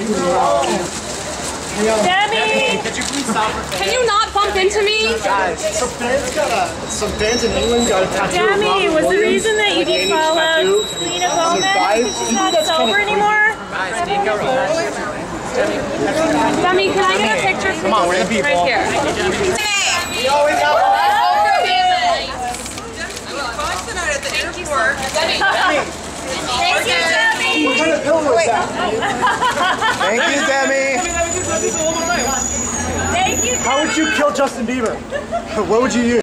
Demi! Could you please stop for Can you not bump into me? Guys, some fans got a, some fans in England got a tattoo. of Demi, Robin was the reason that you like an 80s followed tattoo. Selena Gomez because she's not that's sober kinda anymore? Demi, can I get a picture? Come on, we're the people. Right here. We always have tonight at the airport. Thank you, Demi! What kind of pillow is that? Thank you, Demi. Thank you, How would you kill Justin Bieber? what would you use?